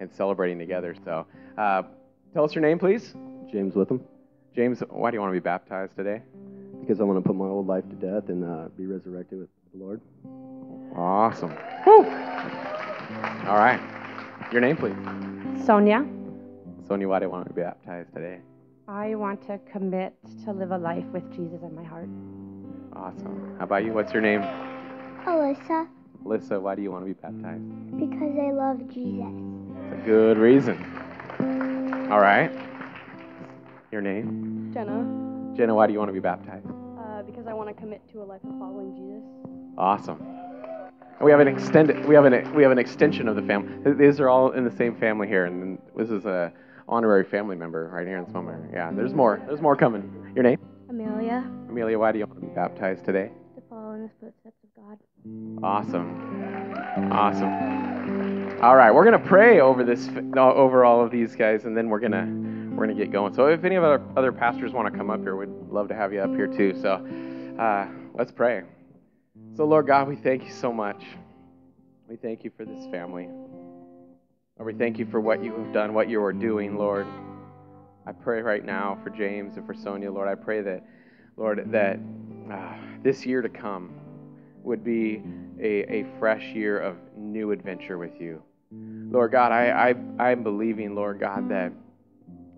and celebrating together. So, uh, tell us your name, please. James Witham, James, why do you want to be baptized today? because I want to put my old life to death and uh, be resurrected with the Lord. Awesome. Woo. All right. Your name, please. Sonia, Sonia, why do you want to be baptized today? I want to commit to live a life with Jesus in my heart. Awesome. How about you? What's your name? Alyssa, Alyssa, why do you want to be baptized? because I love Jesus. Good reason. All right. Your name? Jenna, Jenna, why do you want to be baptized? uh, because I want to commit to a life of following Jesus. Awesome. And we have an extended. We have an we have an extension of the family. These are all in the same family here, and this is a honorary family member right here in this. Yeah, there's more. There's more coming. Your name? Amelia, Amelia, why do you want to be baptized today? to follow in the footsteps of God. Awesome. Awesome. All right, we're gonna pray over this, over all of these guys, and then we're gonna we're gonna get going. So if any of our other pastors want to come up here, we'd love to have you up here too. So uh, let's pray. So Lord God, we thank you so much. We thank you for this family. Lord, we thank you for what you have done, what you are doing, Lord. I pray right now for James and for Sonia, Lord. I pray that, Lord, that uh, this year to come would be a, a fresh year of new adventure with you. Lord God, I, I, I'm believing, Lord God, that,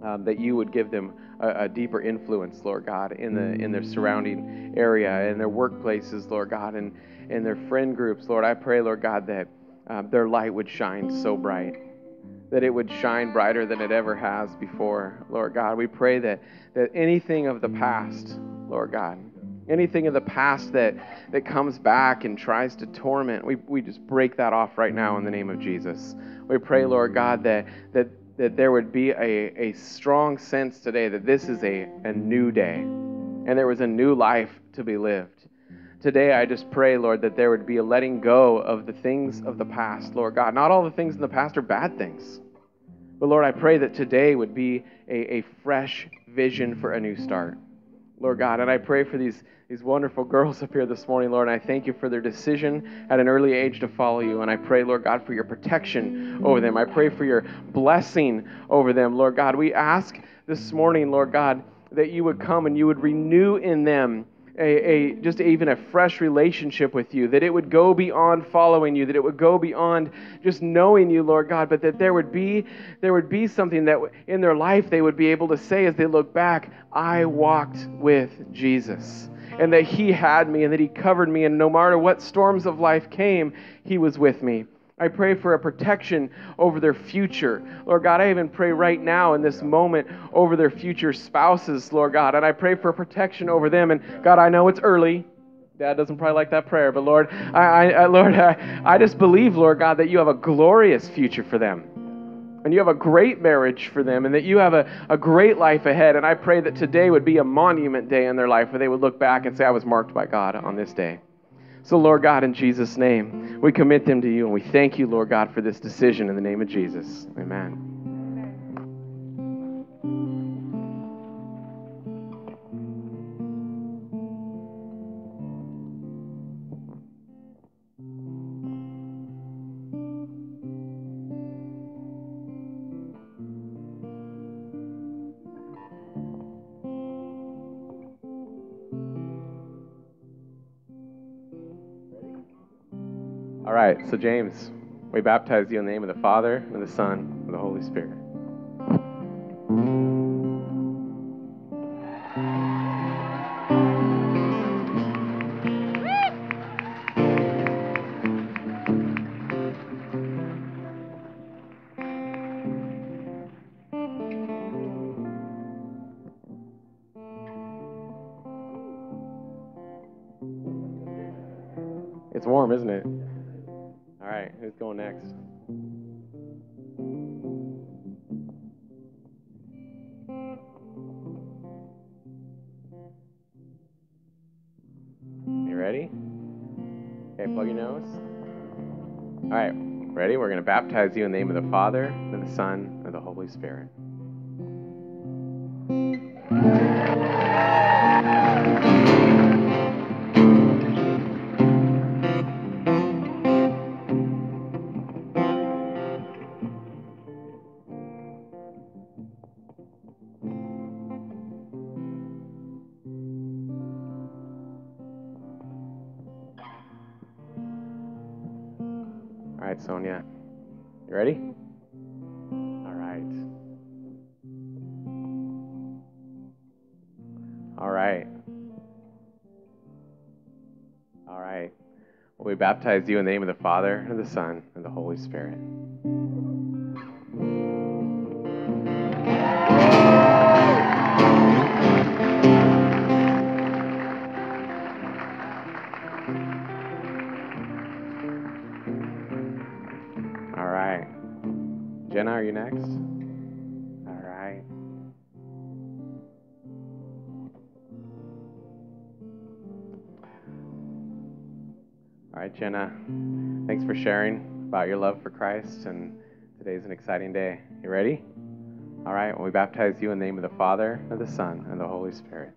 um, that you would give them a, a deeper influence, Lord God, in, the, in their surrounding area, in their workplaces, Lord God, and in their friend groups. Lord, I pray, Lord God, that uh, their light would shine so bright that it would shine brighter than it ever has before. Lord God, we pray that, that anything of the past, Lord God, anything of the past that, that comes back and tries to torment, we, we just break that off right now in the name of Jesus. We pray, Lord God, that, that, that there would be a, a strong sense today that this is a, a new day and there was a new life to be lived. Today, I just pray, Lord, that there would be a letting go of the things of the past, Lord God. Not all the things in the past are bad things. But Lord, I pray that today would be a, a fresh vision for a new start. Lord God, and I pray for these, these wonderful girls up here this morning, Lord, and I thank you for their decision at an early age to follow you. And I pray, Lord God, for your protection over them. I pray for your blessing over them, Lord God. We ask this morning, Lord God, that you would come and you would renew in them a, a just even a fresh relationship with you, that it would go beyond following you, that it would go beyond just knowing you, Lord God, but that there would be there would be something that in their life they would be able to say as they look back, I walked with Jesus. And that he had me and that he covered me and no matter what storms of life came, he was with me. I pray for a protection over their future. Lord God, I even pray right now in this moment over their future spouses, Lord God. And I pray for protection over them. And God, I know it's early. Dad doesn't probably like that prayer, but Lord, I, I, Lord, I, I just believe, Lord God, that you have a glorious future for them. And you have a great marriage for them, and that you have a, a great life ahead. And I pray that today would be a monument day in their life where they would look back and say, I was marked by God on this day. So, Lord God, in Jesus' name, we commit them to you and we thank you, Lord God, for this decision in the name of Jesus. Amen. All right, so James, we baptize you in the name of the Father, and the Son, and the Holy Spirit. It's warm, isn't it? Who's going next? You ready? Okay, plug your nose. All right, ready? We're going to baptize you in the name of the Father, and the Son, and the Holy Spirit. Right, Sonia. You ready? All right. All right. All right. Well, we baptize you in the name of the Father, and of the Son, and the Holy Spirit. Jenna, are you next? All right. All right, Jenna. Thanks for sharing about your love for Christ, and today's an exciting day. You ready? All right. Well, we baptize you in the name of the Father, and the Son, and the Holy Spirit.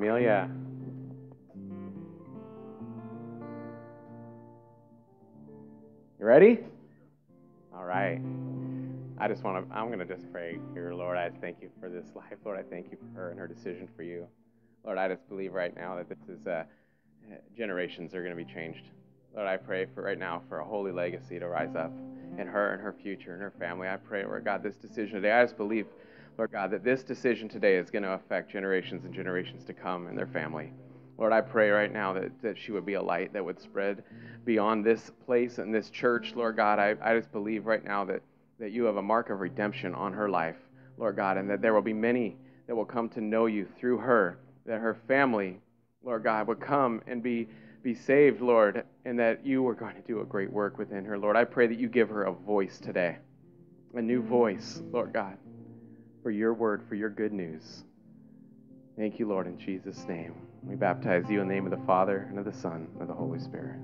Amelia. You ready? All right. I just want to, I'm going to just pray here, Lord. I thank you for this life. Lord, I thank you for her and her decision for you. Lord, I just believe right now that this is, uh, generations are going to be changed. Lord, I pray for right now for a holy legacy to rise up in her and her future and her family. I pray, Lord God, this decision today, I just believe, Lord God, that this decision today is going to affect generations and generations to come and their family. Lord, I pray right now that, that she would be a light that would spread beyond this place and this church. Lord God, I, I just believe right now that, that you have a mark of redemption on her life, Lord God, and that there will be many that will come to know you through her, that her family, Lord God, would come and be, be saved, Lord, and that you are going to do a great work within her. Lord, I pray that you give her a voice today, a new voice, Lord God, for your word, for your good news. Thank you, Lord, in Jesus' name. We baptize you in the name of the Father, and of the Son, and of the Holy Spirit.